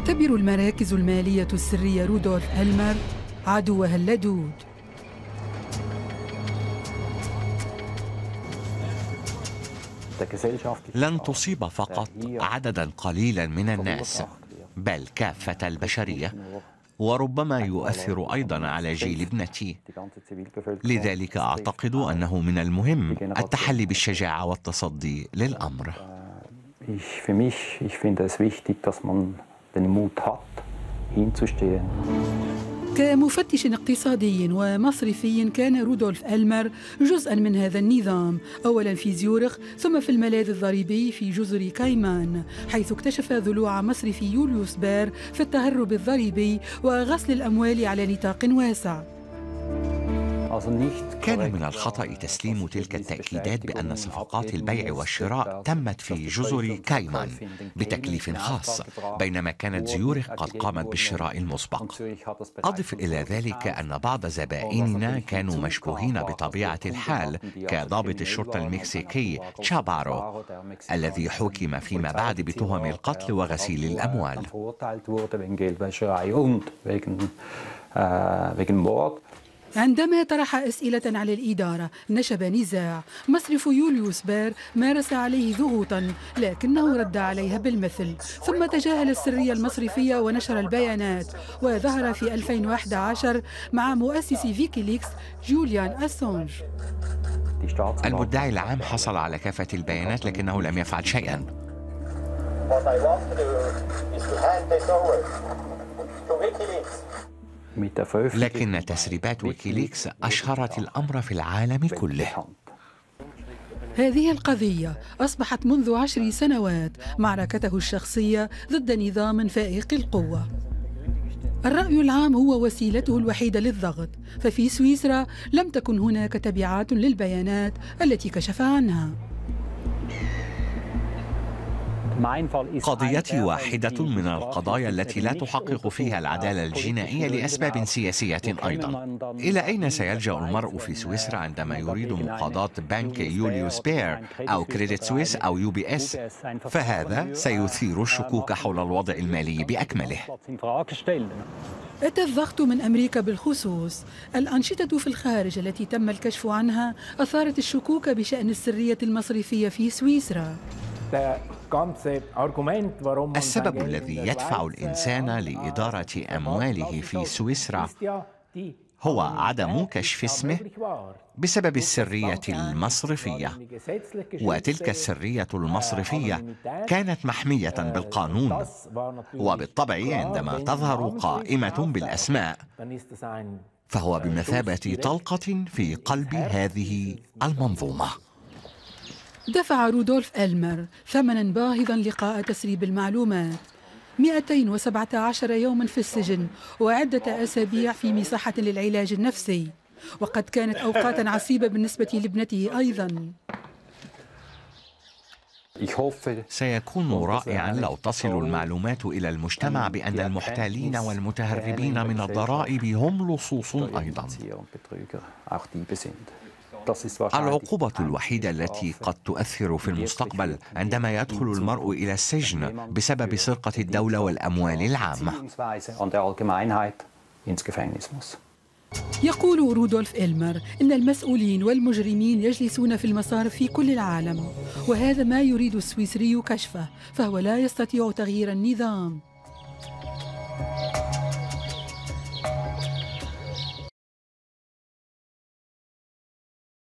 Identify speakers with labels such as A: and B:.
A: يعتبر المراكز المالية السرية رودولف هيلمر عدوها اللدود
B: لن تصيب فقط عددا قليلا من الناس بل كافة البشرية وربما يؤثر أيضا على جيل ابنتي. لذلك أعتقد أنه من المهم التحلي بالشجاعة والتصدي للأمر.
C: Den Mut hat, hinzustehen.
A: كمفتش اقتصادي ومصرفي كان رودولف ألمر جزءا من هذا النظام أولا في زيورخ ثم في الملاذ الضريبي في جزر كايمان حيث اكتشف ضلوع مصرف يوليوس بير في التهرب الضريبي وغسل الأموال على نطاق واسع
B: كان من الخطأ تسليم تلك التأكيدات بأن صفقات البيع والشراء تمت في جزر كايمان بتكليف خاص بينما كانت زيورخ قد قامت بالشراء المسبق. أضف إلى ذلك أن بعض زبائننا كانوا مشبوهين بطبيعة الحال كضابط الشرطة المكسيكي تشابارو الذي حكم فيما بعد بتهم القتل وغسيل الأموال.
A: عندما طرح أسئلة على الإدارة نشب نزاع. مصرف يوليوس بير مارس عليه ضغوطا لكنه رد عليها بالمثل. ثم تجاهل السرية المصرفية ونشر البيانات. وظهر في 2011 مع مؤسس فيكيليكس جوليان أسانج
B: المدعي العام حصل على كافة البيانات لكنه لم يفعل شيئا. لكن تسريبات ويكيليكس أشهرت الأمر في العالم كله.
A: هذه القضية أصبحت منذ عشر سنوات معركته الشخصية ضد نظام فائق القوة. الرأي العام هو وسيلته الوحيدة للضغط ففي سويسرا لم تكن هناك تبعات للبيانات التي كشف عنها.
B: قضيتي واحدة من القضايا التي لا تحقق فيها العدالة الجنائية لأسباب سياسية أيضا. إلى أين سيلجأ المرء في سويسرا عندما يريد مقاضاة بنك يوليوس بير أو كريديت سويس أو يو بي إس فهذا سيثير الشكوك حول الوضع المالي بأكمله.
A: أتى الضغط من أمريكا بالخصوص. الأنشطة في الخارج التي تم الكشف عنها أثارت الشكوك بشأن السرية المصرفية في سويسرا.
B: السبب الذي يدفع الإنسان لإدارة أمواله في سويسرا هو عدم كشف اسمه بسبب السرية المصرفية. وتلك السرية المصرفية كانت محمية بالقانون. وبالطبع عندما تظهر قائمة بالأسماء فهو بمثابة طلقة في قلب هذه المنظومة.
A: دفع رودولف ألمر ثمنا باهظا لقاء تسريب المعلومات. 217 يوما في السجن وعدة أسابيع في مصحة للعلاج النفسي. وقد كانت أوقاتا عصيبة بالنسبة لابنته أيضا.
B: سيكون رائعا لو تصل المعلومات إلى المجتمع بأن المحتالين والمتهربين من الضرائب هم لصوص أيضا. العقوبة الوحيدة التي قد تؤثر في المستقبل عندما يدخل المرء إلى السجن بسبب سرقة الدولة والأموال العامة.
A: يقول رودولف إلمر إن المسؤولين والمجرمين يجلسون في المصارف في كل العالم وهذا ما يريد السويسري كشفه فهو لا يستطيع تغيير النظام.